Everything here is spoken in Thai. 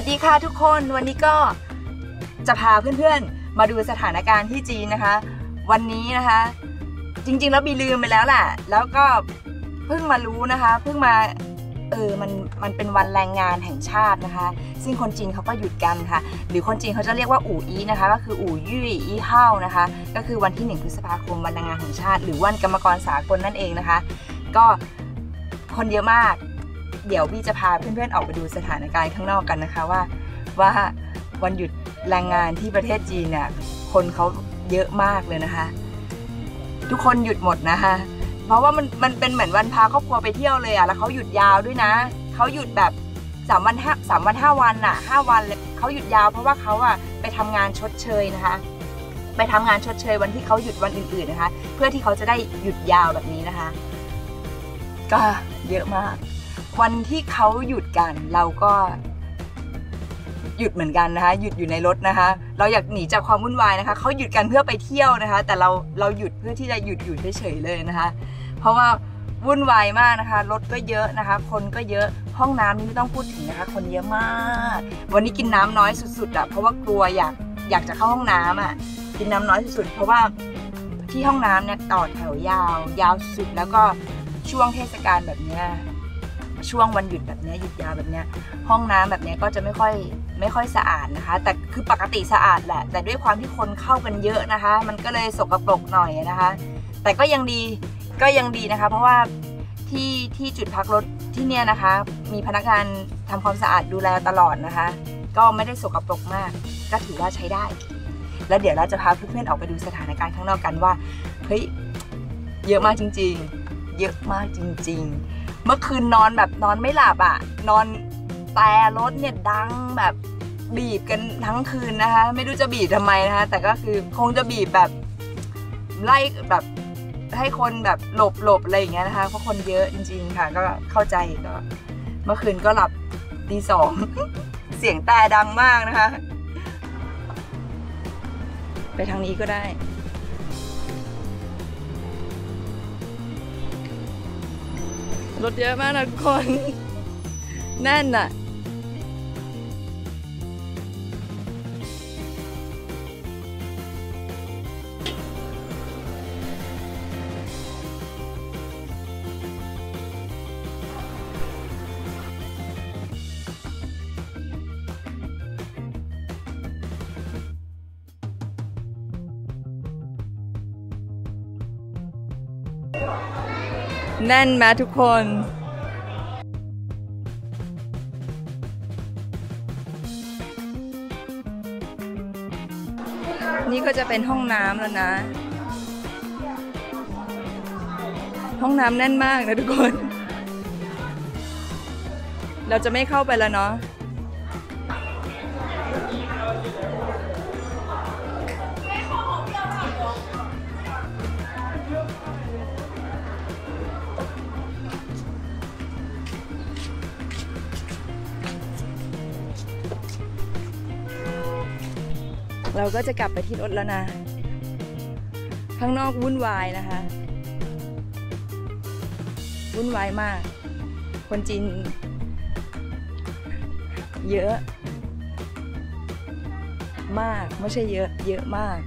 สดีค่ะทุกคนวันนี้ก็จะพาเพื่อนๆ มาดูสถานการณ์ที่จีนนะคะ วันนี้นะคะ จริงๆแล้วบีลืมไปแล้วแหละแล้วก็เพิ่งมารู้นะคะเพิ่งมาเออมันมันเป็นวันแรงงานแห่งชาตินะคะ ซึ่งคนจีนเขาก็หยุดกันค่ะ หรือคนจีนเขาจะเรียกว่าอู่อีนะคะ ก็คืออู่ยี่อีเฮ้านะคะ ก็คือวันที่ 1 พฤษภาคมวันแรงงานแห่งชาติ หรือวันกรรมกรสากลนั่นเองนะคะ ก็คนเยอะมาก เดี๋ยวพี่จะพาเพื่อนๆออกไปดูสถานการณ์ข้างนอกกันนะคะว่า ว่าวันหยุดแรงงานที่ประเทศจีนเนี่ยคนเขาเยอะมากเลยนะคะ ทุกคนหยุดหมดนะคะ เพราะว่ามันมันเป็นเหมือนวันพาครอบครัวไปเที่ยวเลยอะแล้วเขาหยุดยาวด้วยนะเขาหยุดแบบสามวันห้าสามวันห้าวันอะห้าวันเลยเขาหยุดยาวเพราะว่าเขาอะไปทำงานชดเชยนะคะ ไปทำงานชดเชยวันที่เขาหยุดวันอื่น ๆนะคะ เพื่อที่เขาจะได้หยุดยาวแบบนี้นะคะ ก็เยอะมาก วันที่เขาหยุดกันเราก็หยุดเหมือนกันนะคะหยุดอยู่ในรถนะคะ เราอยากหนีจากความวุ่นวายนะคะเขาหยุดกันเพื่อไปเที่ยวนะคะ แต่เราเราหยุดเพื่อที่จะหยุดอยู่เฉยๆเลยนะคะ เพราะว่าวุ่นวายมากนะคะ รถก็เยอะนะคะ คนก็เยอะ ห้องน้ำนี่ไม่ต้องพูดถึงนะคะ คนเยอะมาก วันนี้กินน้ำน้อยสุดๆอะเพราะว่ากลัวอยากอยากจะเข้าห้องน้ำอะกินน้ำน้อยสุดๆเพราะว่าที่ห้องน้ำเนี่ยต่อแถวยาว ยาวสุดแล้วก็ช่วงเทศกาลแบบเนี้ย ช่วงวันหยุดแบบนี้หยุดยาวแบบนี้ห้องน้ำแบบนี้ก็จะไม่ค่อยไม่ค่อยสะอาดนะคะ แต่คือปกติสะอาดแหละ แต่ด้วยความที่คนเข้ากันเยอะนะคะ มันก็เลยสกปรกหน่อยนะคะ แต่ก็ยังดีก็ยังดีนะคะ เพราะว่าที่ที่จุดพักรถที่เนี่ยนะคะ มีพนักงานทำความสะอาดดูแลตลอดนะคะ ก็ไม่ได้สกปรกมาก ก็ถือว่าใช้ได้ แล้วเดี๋ยวเราจะพาเพื่อนๆออกไปดูสถานการณ์ข้างนอกกันว่าเฮ้ยเยอะมากจริง ๆ เยอะมากจริง ๆ เมื่อคืนนอนแบบนอนไม่หลับอะ นอนแต่รถเนี่ยดังแบบบีบกันทั้งคืนนะคะ ไม่รู้จะบีบทำไมนะคะ แต่ก็คือคงจะบีบแบบไล่แบบให้คนแบบหลบหลบอะไรอย่างเงี้ยนะคะเพราะคนเยอะจริง ๆ ค่ะ ก็เข้าใจก็เมื่อคืนก็หลับตีสองเสียงแต่ดังมากนะคะ ไปทางนี้ก็ได้ รถเยอะมากนะทุกคน แน่นอะ แน่นไหมทุกคนนี่ก็จะเป็นห้องน้ำแล้วนะ ห้องน้ำแน่นมากนะทุกคน เราจะไม่เข้าไปแล้วเนาะ เราก็จะกลับไปที่รถแล้วนะ ข้างนอกวุ่นวายนะคะ วุ่นวายมาก คนจีนเยอะ มาก ไม่ใช่เยอะ เยอะมาก